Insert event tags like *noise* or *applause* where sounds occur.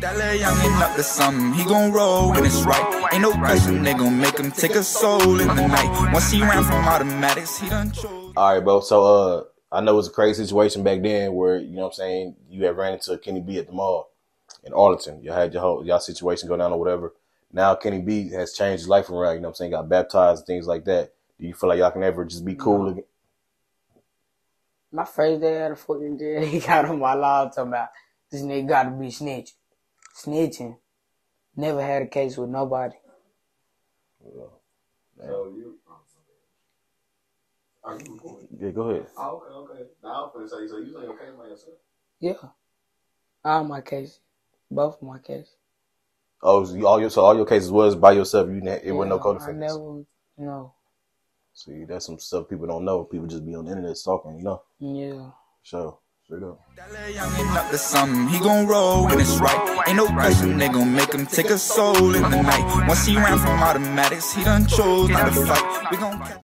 That little youngin' up to something, he gon' roll when it's right. Ain't no question they gon' make him take a soul in the night. Once he ran from automatics, he done chose. All right, bro. So, uh, I know it was a crazy situation back then where, you know what I'm saying, you had ran into Kenny B at the mall in Arlington. Y'all had your whole, y'all situation go down or whatever. Now Kenny B has changed his life around, you know what I'm saying, got baptized and things like that. Do you feel like y'all can ever just be cool No. again? My first day at the fucking jail, *laughs* he got on my law talking about this nigga gotta be snitch. Snitching. Never had a case with nobody. So you. Are you recording? Yeah, go ahead. Oh, okay, okay. Now I'm finna say, so you say okay by yourself? Yeah. All my cases. Both of my cases. Oh, so all your so all your cases was by yourself. You didn't, it wasn't no Yeah, I co-defendants. never, you know. See, that's some stuff people don't know. People just be on the internet talking, you know. Yeah. So, straight up. That little youngin' up to something, he gon' roll when it's right. Ain't no question they gon' make him take a soul in the night. Once he ran from automatics, he done chose not to fight. We gon'